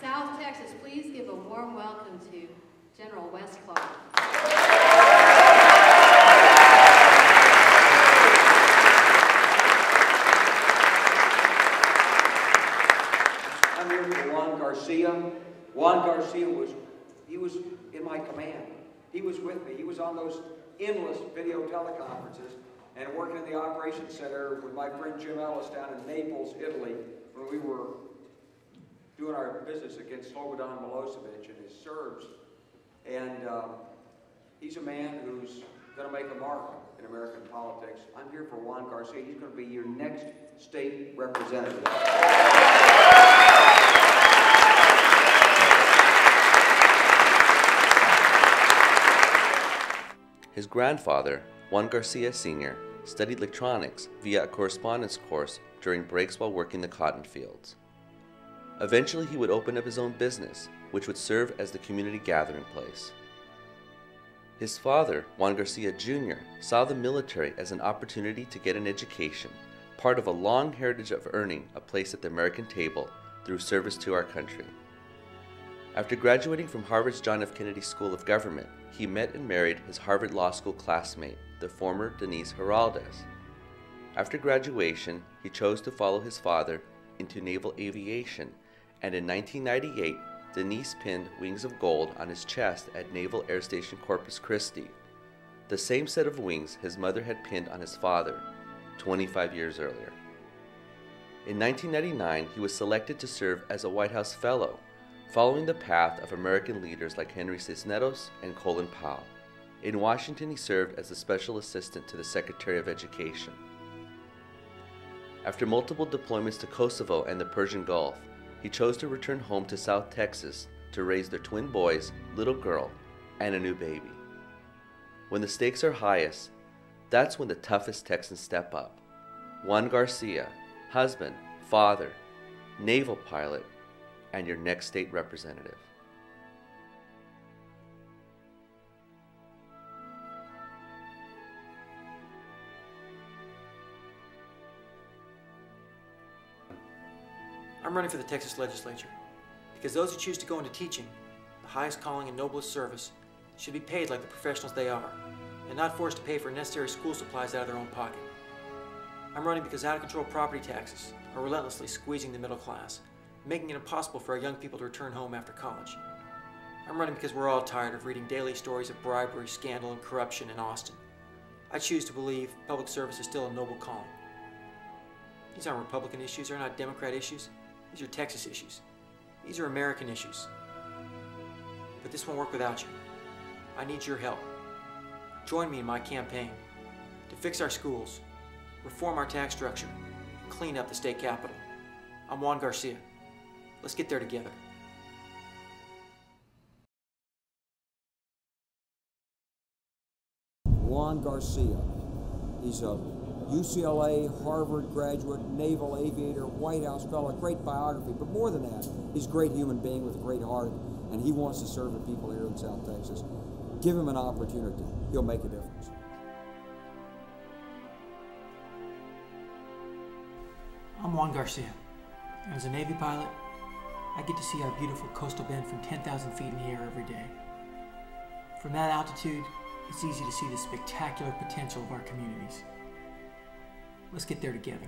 South Texas, please give a warm welcome to General Wes Clark. I'm here for Juan Garcia. Juan Garcia was, he was in my command. He was with me. He was on those endless video teleconferences and working in the operations center with my friend Jim Ellis down in Naples, Italy, when we were doing our business against Slobodan Milosevic and his Serbs. And um, he's a man who's going to make a mark in American politics. I'm here for Juan Garcia. He's going to be your next state representative. His grandfather, Juan Garcia Sr., studied electronics via a correspondence course during breaks while working the cotton fields. Eventually, he would open up his own business, which would serve as the community gathering place. His father, Juan Garcia Jr., saw the military as an opportunity to get an education, part of a long heritage of earning a place at the American table through service to our country. After graduating from Harvard's John F. Kennedy School of Government, he met and married his Harvard Law School classmate, the former Denise Heraldez. After graduation, he chose to follow his father into naval aviation, and in 1998, Denise pinned Wings of Gold on his chest at Naval Air Station Corpus Christi, the same set of wings his mother had pinned on his father 25 years earlier. In 1999, he was selected to serve as a White House Fellow following the path of American leaders like Henry Cisneros and Colin Powell. In Washington, he served as a special assistant to the Secretary of Education. After multiple deployments to Kosovo and the Persian Gulf, he chose to return home to South Texas to raise their twin boys, little girl, and a new baby. When the stakes are highest, that's when the toughest Texans step up. Juan Garcia, husband, father, naval pilot, and your next state representative. I'm running for the Texas legislature because those who choose to go into teaching, the highest calling and noblest service, should be paid like the professionals they are and not forced to pay for necessary school supplies out of their own pocket. I'm running because out of control property taxes are relentlessly squeezing the middle class, making it impossible for our young people to return home after college. I'm running because we're all tired of reading daily stories of bribery, scandal, and corruption in Austin. I choose to believe public service is still a noble calling. These aren't Republican issues, they're not Democrat issues. These are Texas issues. These are American issues. But this won't work without you. I need your help. Join me in my campaign to fix our schools, reform our tax structure, and clean up the state capitol. I'm Juan Garcia. Let's get there together. Juan Garcia. He's a UCLA, Harvard graduate, naval aviator, White House fellow, great biography, but more than that, he's a great human being with a great heart, and he wants to serve the people here in South Texas. Give him an opportunity. He'll make a difference. I'm Juan Garcia, and as a Navy pilot, I get to see our beautiful coastal bend from 10,000 feet in the air every day. From that altitude, it's easy to see the spectacular potential of our communities. Let's get there together.